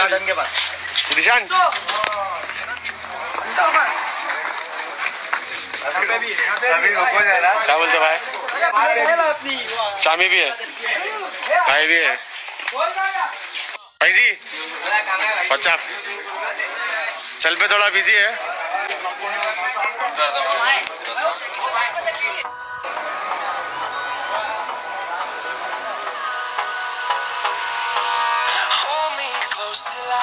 Garden के पास निशान। क्या बोलते भाई शामी भी है। भाई भी है। भाई जी अच्छा चल पे थोड़ा बिज़ी है।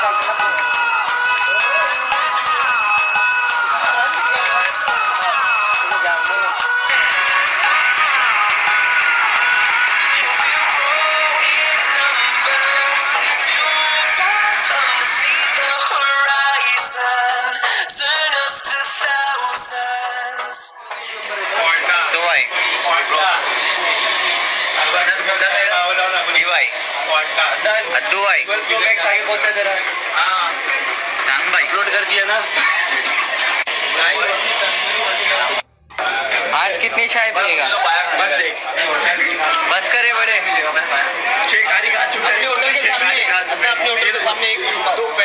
Tuway. भाई। हाँ। भाई। अपलोड कर दिया ना। आज कितनी चाय पिएगा बस एक। बस करे बड़े। छह गाड़ी का होटल के सामने। अपने होटल के सामने एक। तो